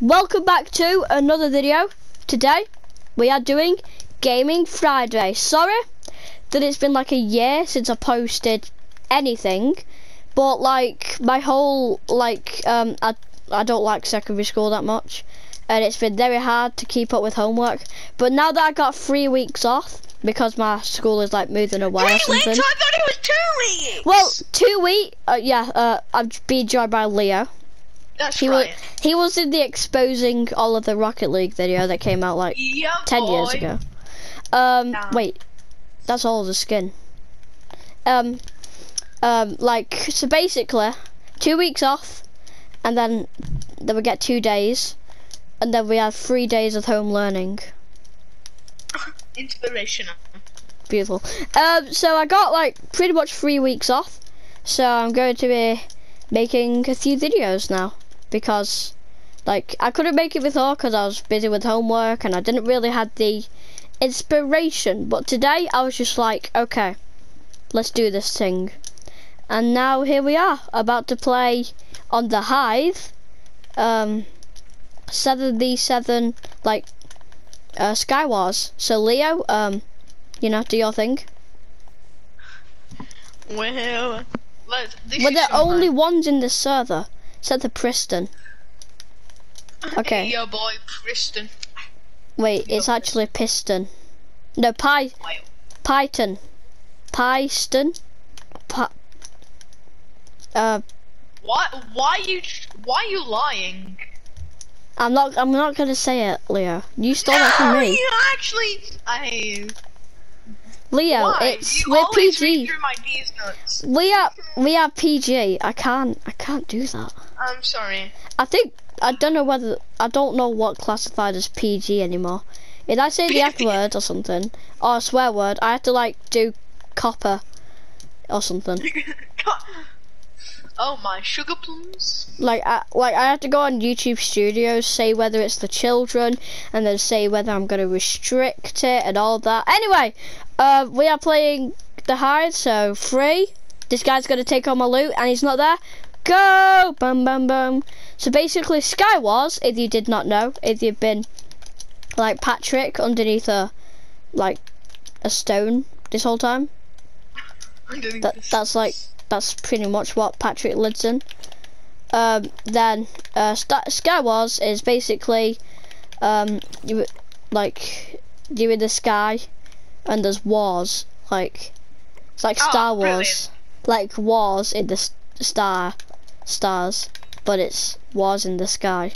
welcome back to another video. Today, we are doing Gaming Friday. Sorry that it's been like a year since I posted anything, but like, my whole, like, um, I, I don't like secondary school that much, and it's been very hard to keep up with homework, but now that I got three weeks off, because my school is like moving away or Three something. weeks? I thought it was two weeks. Well, two week, uh, yeah, uh, I've been joined by Leo. That's He right. was he was in the exposing all of the Rocket League video that came out like yeah, ten boy. years ago. Um, Nah. wait, that's all the skin. Um, um, like so basically, two weeks off, and then then we get two days, and then we have three days of home learning. Inspirational. Beautiful. Um, so I got like pretty much three weeks off, so I'm going to be making a few videos now because, like, I couldn't make it before because I was busy with homework and I didn't really have the inspiration. But today I was just like, okay, let's do this thing, and now here we are about to play on the Hive, um, seven v seven like uh, Sky Wars. So Leo, um, you know, do your thing. Well, We're the only ones in this server, except for Preston. Okay. Hey, your boy Kristen. Wait, it's actually Piston. No, Py, Wait, Python. Pyston. Pi uh, why? Why you? Why you lying? I'm not. I'm not gonna say it, Leo. You stole that from me, You actually. I. Leo. why? It's you we're PG. We are. We are PG. I can't. I can't do that. I'm sorry. I think I don't know whether I don't know what classified as PG anymore. If I say the F word or something or a swear word, I have to like do copper or something. oh my sugar plums. Like I like I have to go on YouTube Studios, say whether it's the children, and then say whether I'm gonna restrict it and all that. Anyway, uh, we are playing the Hive, so three. This guy's gonna take all my loot, and he's not there. Go! Bum bum bum. So basically, Sky Wars, if you did not know, if you've been like Patrick underneath a like a stone this whole time, that, that's like that's pretty much what Patrick lives in. Um, then uh, Sky Wars is basically um, you like you're in the sky and there's wars like it's like Oh, Star Wars, brilliant. like wars in the star stars, but it's wars in the sky.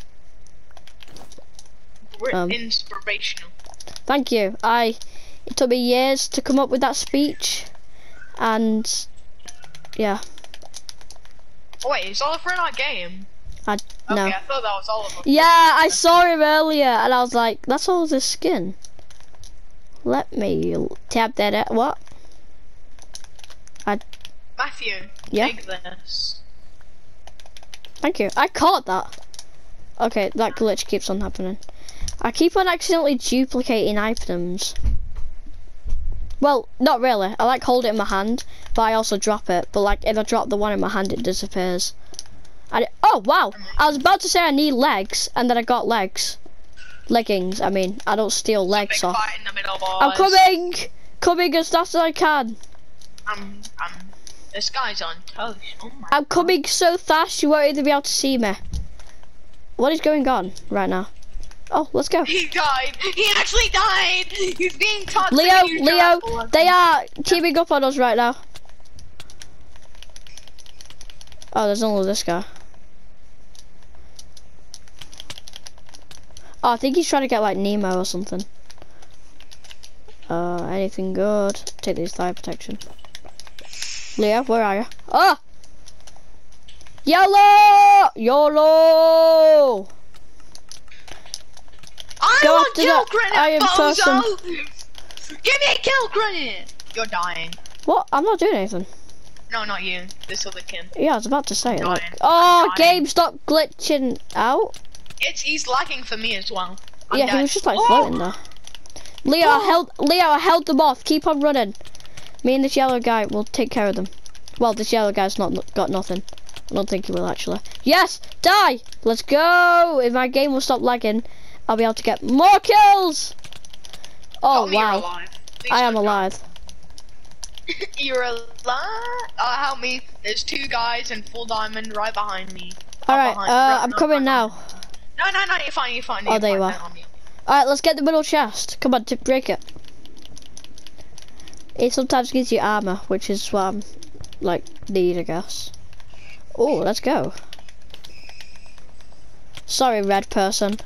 We're um, inspirational. Thank you. I it took me years to come up with that speech, and yeah, Oh, wait, is Oliver in our game? I Okay, no. I thought that was Oliver. Yeah, I saw him earlier, and I was like, "That's all the skin." Let me tap that at what? I Matthew, Yeah? take this. Thank you. I caught that. Okay, that glitch keeps on happening. I keep on accidentally duplicating items. Well, not really. I like hold it in my hand, but I also drop it. But like, if I drop the one in my hand, it disappears. I oh wow! I was about to say I need legs, and then I got legs. Leggings. I mean, I don't steal legs off. fight in the middle. I'm coming! Coming as fast as I can. I'm, I'm, this guy's on toast. Oh my. I'm coming so fast you won't even be able to see me. What is going on right now? Oh, let's go. He died. He actually died. He's being taught. Leo, Leo, they are teaming up on us right now. Oh, there's only this guy. Oh, I think he's trying to get like Nemo or something. Uh, anything good? Take these thigh protection. Leo, where are you? Oh! Yellow! YOLO! I Go want kill grenade, iron bozo. Give me a kill grenade. You're dying. What? I'm not doing anything. No, not you. This other kid. Yeah, I was about to say, like, oh, game, stop glitching out. It's he's lagging for me as well. I'm yeah, he was just like Oh! floating there. Leo, I Oh! held Leo, I held them off. Keep on running. Me and this yellow guy will take care of them. Well, this yellow guy's not got nothing. I don't think he will actually. Yes! Die! Let's go! If my game will stop lagging, I'll be able to get more kills! Oh, Tell wow. I am alive. You're alive. Uh, help me. There's two guys in full diamond right behind me. Alright, behind- uh, right- I'm coming right now. No, no, no. You're fine. You're fine. Oh, you're there you are. don't on me. Alright, let's get the middle chest. Come on, to break it. It sometimes gives you armor, which is what I'm, like, need, I guess. Oh, let's go. Sorry, red person.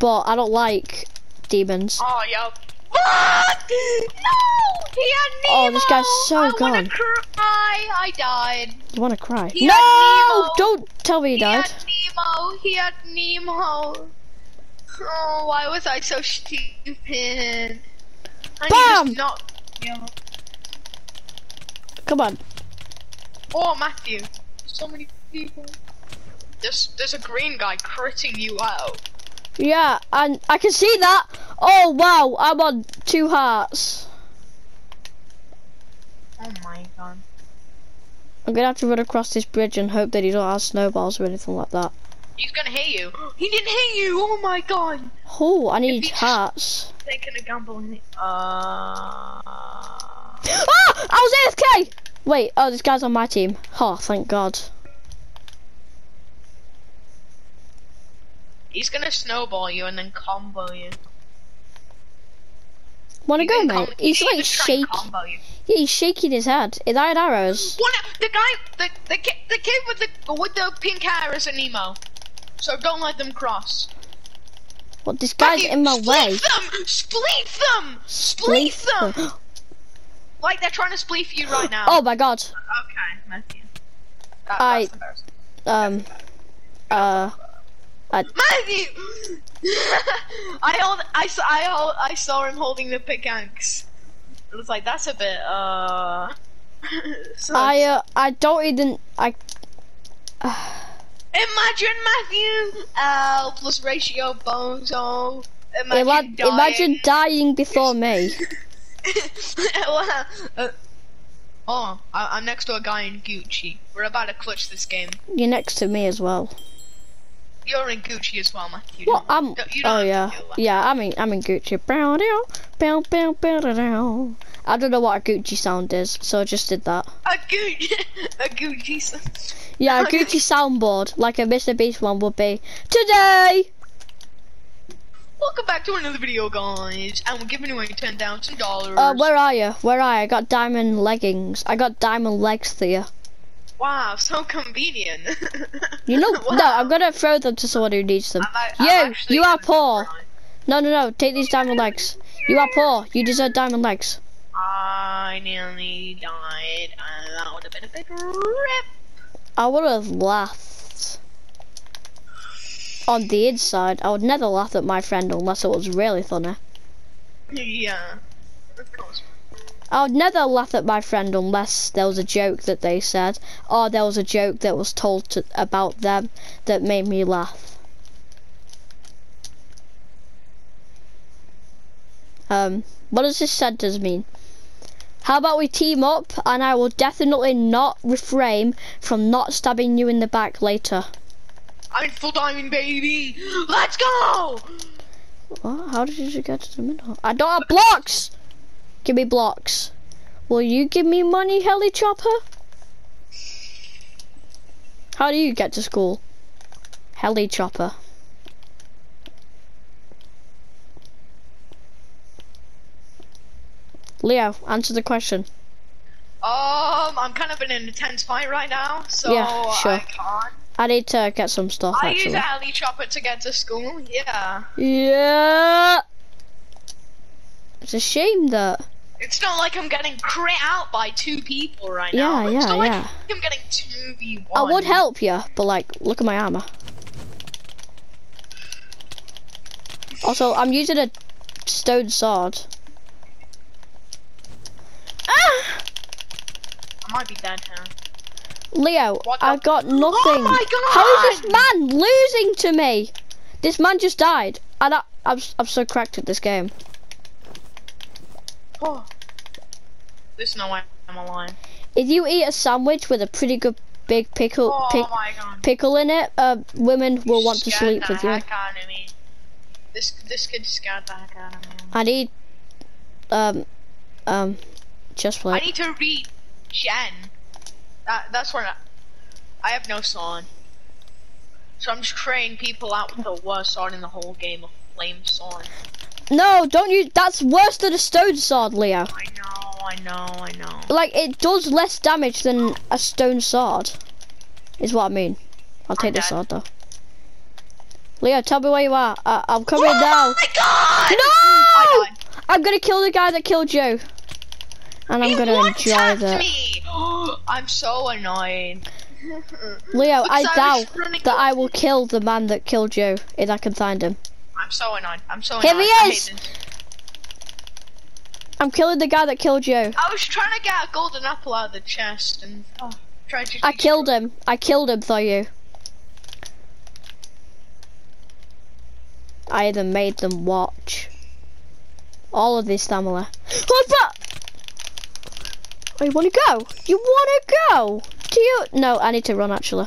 But I don't like demons. Oh, yo. What? No! He had Nemo! Oh, this guy's so I gone. wanna cry. I died. You wanna cry? He no! Don't tell me you He died. Nemo. He had Nemo. Oh, why was I so stupid? I Bam! Not. Yeah. Come on. Oh, Matthew. So many people. There's there's a green guy critting you out. Yeah, and I can see that. Oh, wow. I'm on two hearts. Oh my god. I'm gonna have to run across this bridge and hope that he don't have snowballs or anything like that. He's gonna hit you. He didn't hit you. Oh my god. Oh, I need he just- hearts. Taking a gamble. and- Uh. Ah! I was AFK! Wait, oh, this guy's on my team. Oh, thank God. He's gonna snowball you and then combo you. Wanna go, can mate? He's he like can shaking. combo you. Yeah, he's shaking his head. Is that arrows? One, the guy, the the kid, the kid with the with the pink hair is a Nemo. So don't let them cross. What? This guy's in my way. Spleef them! Spleef them! Spleef them! Like they're trying to spleef you right now. Oh my God. Okay, Matthew. That, I- that's embarrassing. Um. Uh. I... Matthew! I hold, I saw, I hold, I saw him holding the pickaxe. It was like that's a bit, uh. sus. I. Uh. I don't even. I. Imagine Matthew L plus ratio bozo. Imagine, Imagine, dying. imagine dying before me. Well, uh, oh, I, I'm next to a guy in Gucci. We're about to clutch this game. You're next to me as well. You're in Gucci as well, Matthew. What? I'm. don't- don't Oh yeah. Yeah. I'm in. I'm in Gucci. Bow down. Bow bow bow down. I don't know what a Gucci sound is, so I just did that. A Gucci, a Gucci. s- Yeah, a Gucci soundboard, like a Mr. Beast one would be. Today. Welcome back to another video, guys. And we're giving away ten thousand dollars. Uh, where are you? Where are you? I got diamond leggings. I got diamond legs for you. Wow, so convenient. You know, Wow. no, I'm gonna throw them to someone who needs them. I'm I'm You, you are poor. No, no, no, take these diamond legs. You are poor. You deserve diamond legs. I nearly died, and that would have been a big rip. I would have laughed. On the inside, I would never laugh at my friend unless it was really funny. Yeah. I would never laugh at my friend unless there was a joke that they said, or there was a joke that was told to, about them that made me laugh. Um, what does this sentence mean? How about we team up and I will definitely not refrain from not stabbing you in the back later. I'm in full diamond, baby. Let's go. What? How did you get to the middle? I don't have blocks! Give me blocks. Will you give me money, Heli Chopper? How do you get to school? Heli Chopper. Leo, answer the question. Um, I'm kind of in an intense fight right now, so Yeah, sure. I can't. I need to get some stuff I use actually. a heli chopper to get to school. Yeah. Yeah. It's a shame that. It's not like I'm getting crit out by two people right Yeah, now. Yeah, not like yeah. I'm getting two v I one. I would help you, but like, look at my armor. Also, I'm using a stone sword. Ah! I might be dead now. Leo, I've got nothing. Oh my How is this man losing to me? This man just died, and I, I'm, I'm so cracked at this game. Oh. There's no way I'm alive. If you eat a sandwich with a pretty good big pickle Oh god. pickle in it, uh, women will want to sleep with you. heck out of me. This this kid scared the heck out of me. I need, um, um, just I need to read Jen. That that's where I, I have no sword. So I'm just training people out with the worst sword in the whole game of flame sword. No, don't you? That's worse than a stone sword, Leo. I know, I know, I know. Like it does less damage than a stone sword, is what I mean. I'll take the dead. sword though. Leo, tell me where you are. I I'm coming oh now. my god! No! I. I'm gonna kill the guy that killed you. And I'm He gonna enjoy that. me. I'm so annoyed. Leo, I Because doubt that I will kill the man that killed you if I can find him. I'm so annoyed. I'm so Here annoyed. he is! I'm killing the guy that killed you. I was trying to get a golden apple out of the chest and oh, tried to. I killed him. I killed him for you. I even made them watch. All of this the? Oh, you wanna go? You wanna go? Do you? No, I need to run actually.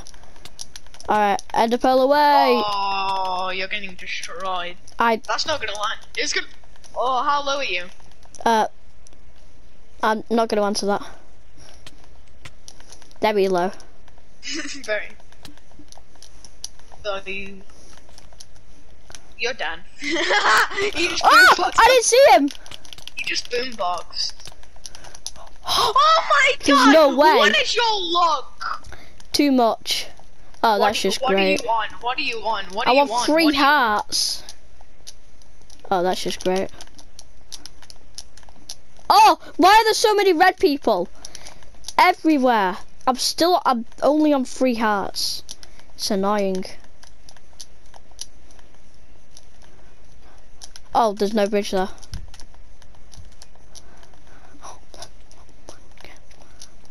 Alright, ender pearl away. Oh, you're getting destroyed. I, That's not gonna land. It's gonna. Oh, how low are you? uh, I'm not gonna answer that. Very low. Very. So you. You're done. you just Oh! I didn't see him! You just boomboxed. Oh my There's god! no way. What is your luck? Too much. Oh, What- that's just what great. do you want? What do you want? What do I you want want? three What hearts. Oh, that's just great. Oh, why are there so many red people? Everywhere. I'm still, I'm only on three hearts. It's annoying. Oh, there's no bridge there.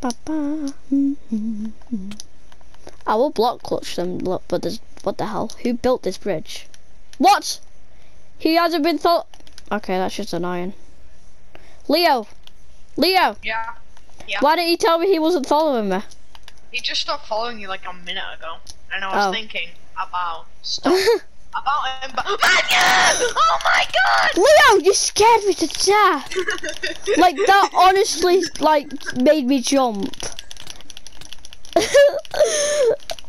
Ba-ba. I will block clutch them, look, but there's, what the hell? Who built this bridge? What? He hasn't been thought. Okay, that's just annoying. Leo! Leo! Yeah. Yeah. Why didn't you tell me he wasn't following me? He just stopped following you like a minute ago, and I was Oh. thinking about stuff about him. But Manu! Oh my god! Leo, you scared me to death! like, that honestly, like, made me jump.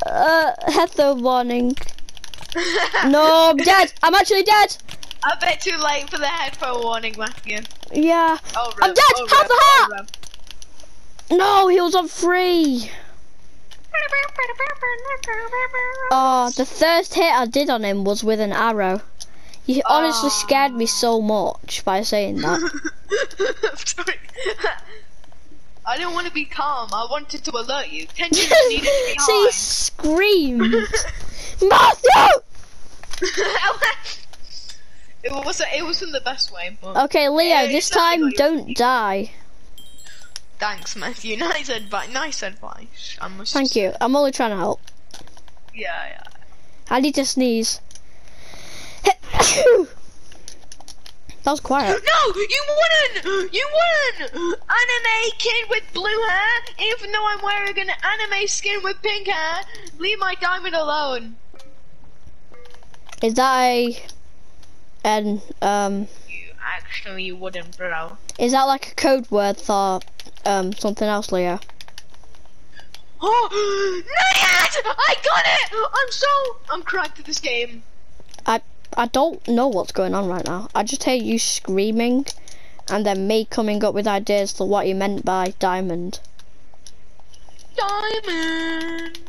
Uh, Heather warning. No, I'm dead! I'm actually dead! A bit too late for the headphone warning, Matthew. Yeah. Oh, I'm dead! Oh, Have the oh, heart! Rev. No, he was on free! Oh, the first hit I did on him was with an arrow. You honestly Oh. scared me so much by saying that. I didn't want to be calm. I wanted to alert you. Tension needed to be high. screamed. Matthew! it was it was in the best way, Okay, Leo, Yeah, this time don't die. thanks, Matthew. Nice advice. Nice advice. I must. Thank you. I'm only trying to help. Yeah, yeah. I need to sneeze. That was quiet. No, you wouldn't. You wouldn't. Anime kid with blue hair. Even though I'm wearing an anime skin with pink hair, leave my diamond alone. Is that a and um You actually wouldn't, bro. is that like a code word for um something else, Leo? Oh, not yet! I got it! I'm so I'm cracked at this game. I don't know what's going on right now. I just hear you screaming and then me coming up with ideas for what you meant by diamond. Diamond.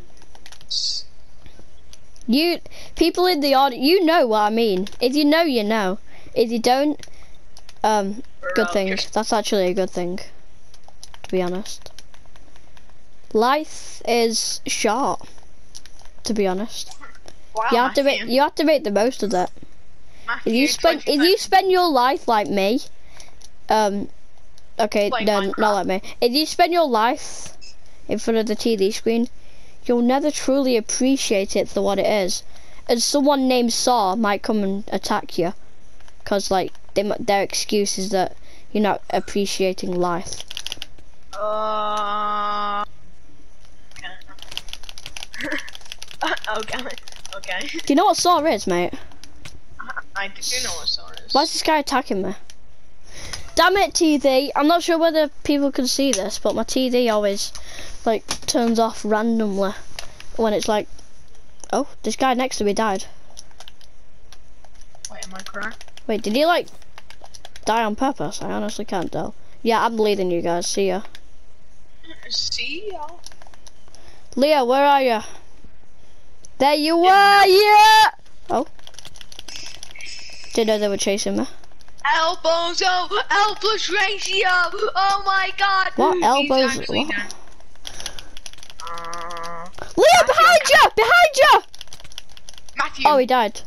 You people in the audience, you know what I mean. If you know, you know. If you don't, um, good thing. That's actually a good thing, to be honest. Life is short, to be honest. Wow, you have to make you have to make the most of that. Matthew, If you spend if you spend your life like me, um, okay, Playing no, Minecraft. not like me. If you spend your life in front of the TV screen, you'll never truly appreciate it for what it is. And someone named Saw might come and attack you, cause like they, their excuse is that you're not appreciating life. Uh, okay. Okay. Do you know what saw is, mate? I do know what Sora is. Why is this guy attacking me? Damn it, TD. I'm not sure whether people can see this, but my TD always, like, turns off randomly when it's like, oh, this guy next to me died. Wait, am I correct? Wait, did he, like, die on purpose? I honestly can't tell. Yeah, I'm leading you guys. See ya. See ya. Leo, where are you? There you are, yeah! Oh. Didn't know they were chasing me. Elbows, oh, plus ratio. Oh my god. What? Elbows- what? Uh, Leo, behind you! Behind you! Matthew. Oh, he died.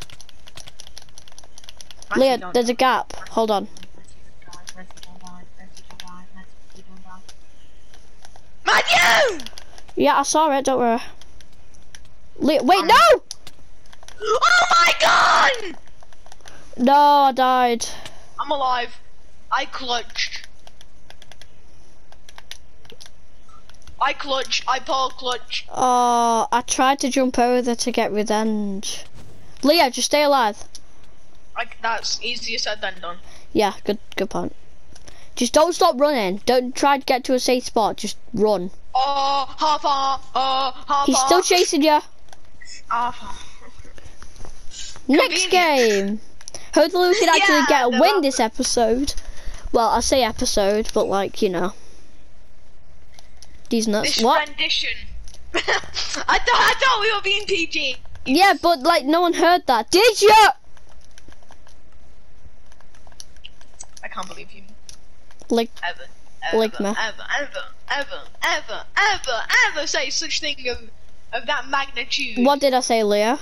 Matthew, Leo, don't there's a gap. Hold on. Matthew! Yeah, I saw it, don't worry. Wait, Um, no! Oh my god! No, I died. I'm alive. I clutched. I clutch. I pull clutch. Oh, I tried to jump over there to get revenge. Leo, just stay alive. Like that's easier said than done. Yeah, good, good point. Just don't stop running. Don't try to get to a safe spot. Just run. Oh, half far. Oh, half He's still chasing you. Far. Next game. Hopefully we can actually Yeah, get a the win this episode. Well, I say episode, but like, you know. These nuts. This What? rendition. I thought I thought we were being PG. Yeah, but like no one heard that. Did you? I can't believe you. Like, Ever. Ever, Like me. ever, ever, ever, ever, ever, ever say such thing of of that magnitude. what did I say, Leo?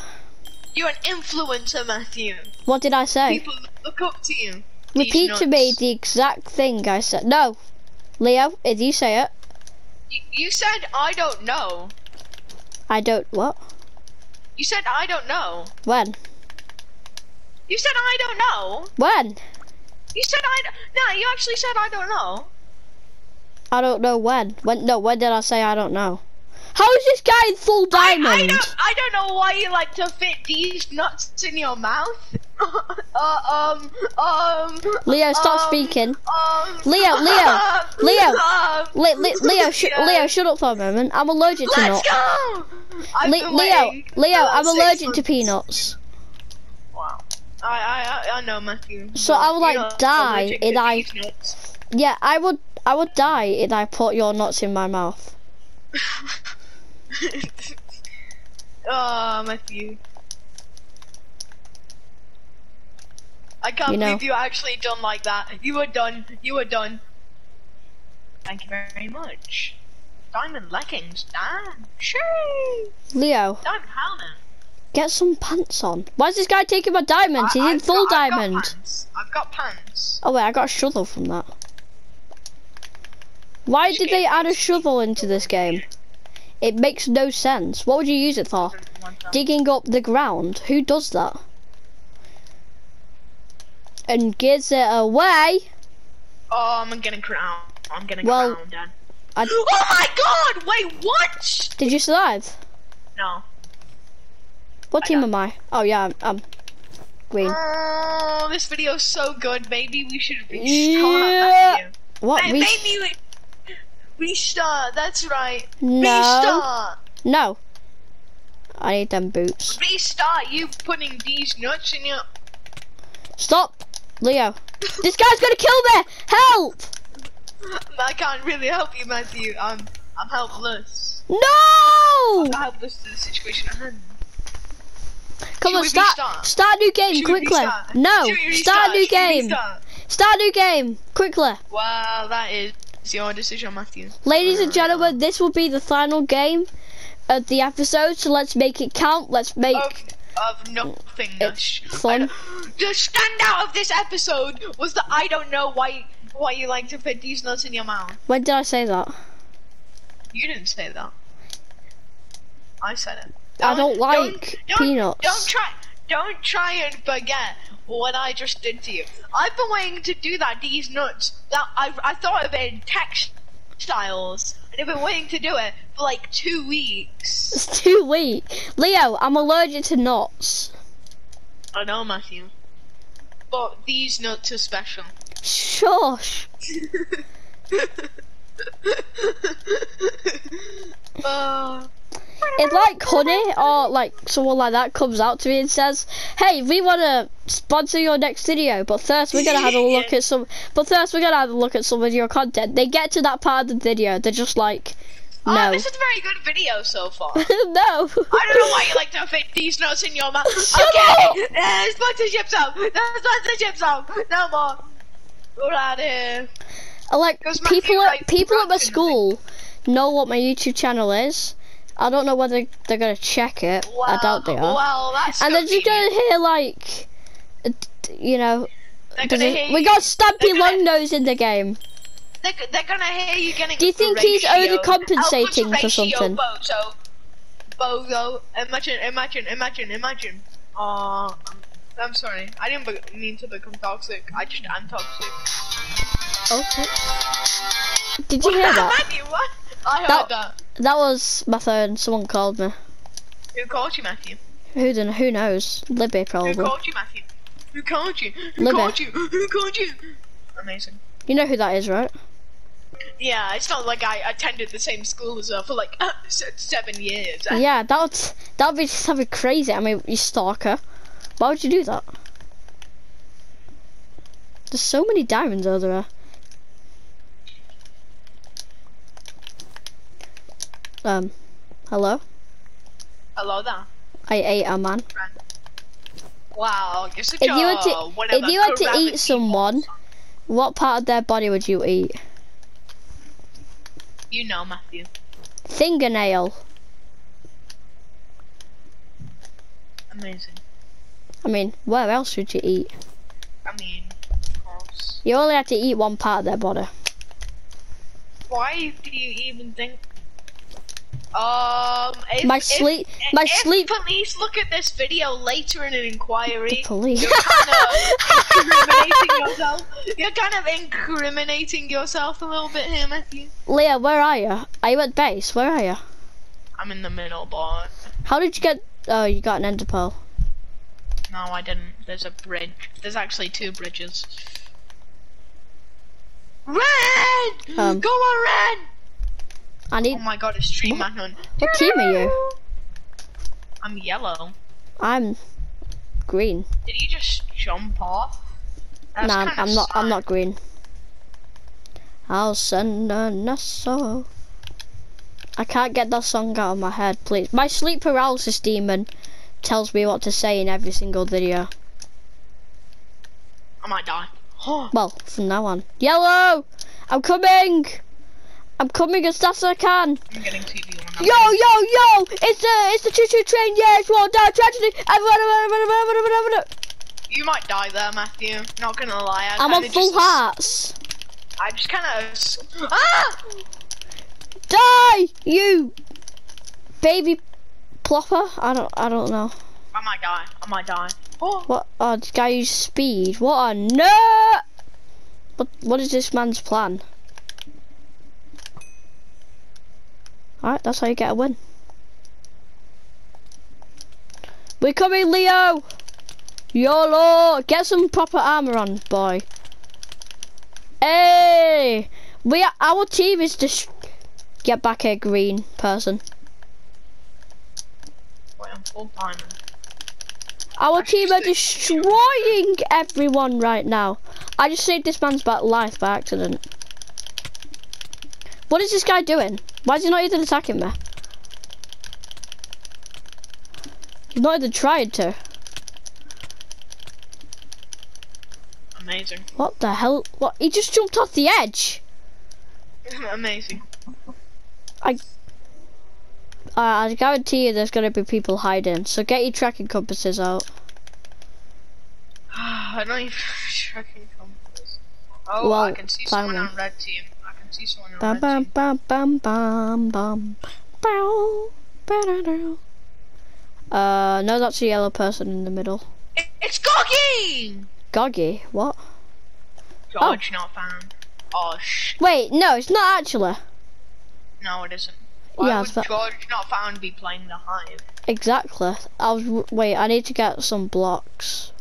You're an influencer, Matthew. What did I say? People look up to you. Repeat to me the exact thing I said. No, Leo, if you say it, You, you said I don't know. I don't. What? You said I don't know. When? You said I don't know. When? You said I. No, you actually said I don't know. I don't know when. When? No, when did I say I don't know? How is this guy in full I, I diamond? don't. I don't know why you like to fit these nuts in your mouth. uh, um. Um. Leo, stop um, speaking. Um. Leo, Leo, Leo. Um, Le- Le- Leo, sh- yeah. Leo, shut up for a moment. I'm allergic to Let's nuts. go. I've Le- Leo, Leo, I'm allergic to peanuts. Wow. I, I, I, I know, Matthew. So I would, like, die if I-. Yeah, I would, I would die if I put your nuts in my mouth. oh, my Matthew. I can't You know. believe you actually done like that. You were done. You were done. Thank you very much. Diamond leggings. Damn. Sure. Leo, Diamond helmet. get some pants on. Why is this guy taking my diamonds? He's I- in I've full got- I've got diamond. pants. I've got pants. Oh wait, I got a shovel from that. Why did they add a shovel into this game? It makes no sense. What would you use it for? Digging up the ground. Who does that? And gives it away. Oh, I'm getting crowned. I'm getting Well, crowned. Dad. I- Oh my God! Wait, what? Did you survive? No. What I team got- am I? Oh yeah, I'm, I'm green. Oh, this video's so good. Maybe we should restart. Yeah. What? Maybe we restart. That's right. no, Restart. no. I need them boots. Restart. You putting these nuts in your. Stop, Leo. this guy's gonna kill me. Help! I can't really help you, Matthew. I'm I'm helpless. No! I'm helpless to the situation at hand. Come Should on, start, restart? start new game Should quickly. No, start new? Should game. Start new game quickly. Well, that is your decision, Matthew. Ladies and gentlemen, this will be the final game of the episode, so let's make it count. Let's make Of. It's fun. The standout of this episode was that I don't know why why you like to put these nuts in your mouth. when did I say that? You didn't say that. I said it. I don't like don't, peanuts. Don't try. Don't try and forget what I just did to you. I've been waiting to do that. These nuts. That I I thought of it in text styles, and I've been waiting to do it for like two weeks. It's too late. Leo, I'm allergic to nuts. I know, Matthew. But these nuts are special. Shush. uh, It's like honey or like someone like that comes out to me and says, "Hey, we want to sponsor your next video, but first we're gonna have a look at some. But first we're gonna have a look at some of your content." They get to that part of the video, they're just like, Oh, "No, this is a very good video so far. no." I don't know why you like to fit these notes in your mouth. Shut okay, uh, sponsorships out. The sponsorships out. No more. We're out here. I like people at people at my school know what my YouTube channel is. I don't know whether they're gonna check it. Well, I doubt they are. Well, that's and they're just gonna hear like, you know, gonna it- we got gonna- Longnose in the game. They're, they're gonna hear you getting. Do you think he's overcompensating for something? Bozo, bozo. Imagine, imagine, imagine, imagine. Uh, I'm sorry. I didn't mean to become toxic. I just am toxic. Okay. Did you hear that? What? I heard That- that. That was my phone. Someone called me. Who called you, Matthew? Who then? Who knows? Libby Who probably. called you, Matthew? Who called you? Who Libby. called you? Who called you? Amazing. You know who that is, right? Yeah, it's not like I attended the same school as her for like se- seven years. Yeah, that would that would be something crazy. I mean, you stalker. Why would you do that? There's so many diamonds over there. Um, hello? Hello there. I ate a man. Friend. Wow, you're such If you a had to, if you had to eat someone, what part of their body would you eat? You know, Matthew. Fingernail. Amazing. I mean, where else would you eat? I mean, of course. You only have to eat one part of their body. Why do you even think? Um, if, My if- sleep, my if sleep. police look at this video later in an inquiry, Police. you're kind of incriminating yourself. You're kind of incriminating yourself a little bit here, Matthew. Leah, where are you? Are you at base? Where are you? I'm in the middle, but How did you get? Oh, you got an ender pearl. no, I didn't. There's a bridge. There's actually two bridges. Red! Um, Go on, Red! I need. Oh my god, it's Tree Manhunt. What team are you? I'm yellow. I'm green. Did he just jump off? That's no, I'm, not. I'm not green. I'll send a soul. I can't get that song out of my head, please. My sleep paralysis demon tells me what to say in every single video. I might die. Well, from now on. Yellow! I'm coming! I'm coming as fast as I can. I'm getting TV on. Yo, yo, yo! It's the it's the choo choo train. Yeah, it's one down tragedy. Everyone, everyone, everyone, everyone, everyone. You might die there, Matthew. Not gonna lie. I I'm on full just, hearts. I just kind of. Ah! Die, you baby plopper. I don't I don't know. I might die. I might die. Oh, What? Oh, this guy used speed. What a nut! What What is this man's plan? Alright, that's how you get a win. We're coming, Leo! YOLO! Get some proper armor on, boy. Hey! We our team is just get back a green person. wait, I'm full diamond. Our team are destroying everyone right now. I just saved this man's back life by accident. What is this guy doing? Why is he not even attacking me? He's not even tried to. Amazing. What the hell? What? He just jumped off the edge. Amazing. Uh, I guarantee you there's gonna be people hiding. So get your tracking compasses out. I don't even have tracking compass. Oh, Well, I can see someone on red team. Someone on Bam red bam team. bam bam bam bam. Bow, ba-da-da. Uh, no, that's a yellow person in the middle. It's Goggy! Goggy, what? George not found. Oh sh. Wait, no, it's not actually. No, it isn't. Why Yeah, would George not found be playing the hive? Exactly. I was wait. I need to get some blocks.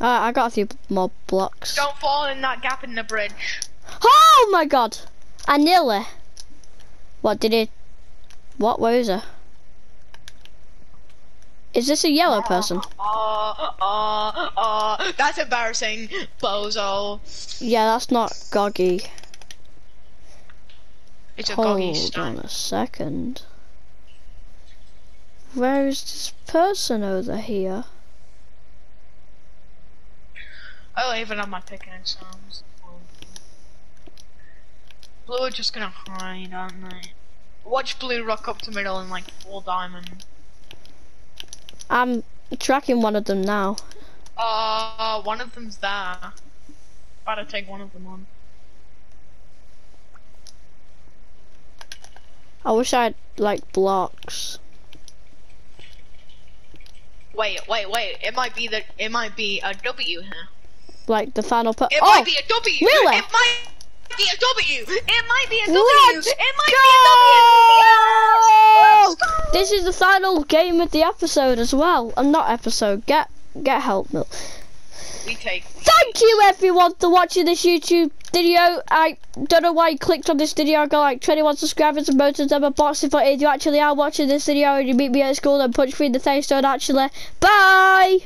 Uh, I got a few more blocks. Don't fall in that gap in the bridge. Oh my god! I nearly. What did it? What? Where is it? Is this a yellow uh, person? Oh, oh, oh, that's embarrassing, bozo. Yeah, that's not Goggy. It's a goggy Hold on a second. Where is this person over here? I don't even have my pickaxe arms. Blue are just gonna hide, aren't they? Watch blue rock up to middle and like full diamond. I'm tracking one of them now. Uh, one of them's there. Better take one of them on. I wish I had like blocks. Wait, wait, wait. It might be the. It might be a W here. Like the final per- It Oh! might be a W. really? It might be a W. It might be a W. Let's it might go! be a W. Yes! This is the final game of the episode as well. And not episode. Get get help, Mill. We take. Thank you everyone for watching this YouTube video. I don't know why you clicked on this video. I got like 21 subscribers and most of them are boxing footage. You actually are watching this video and you meet me at school and punch me in the face. Don't actually. Bye!